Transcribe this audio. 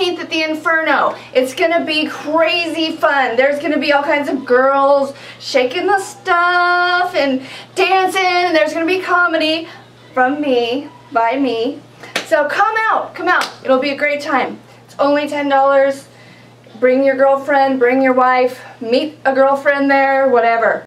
at the Inferno. It's going to be crazy fun. There's going to be all kinds of girls shaking the stuff and dancing. And there's going to be comedy from me, by me. So come out, come out. It'll be a great time. It's only $10. Bring your girlfriend, bring your wife, meet a girlfriend there, whatever.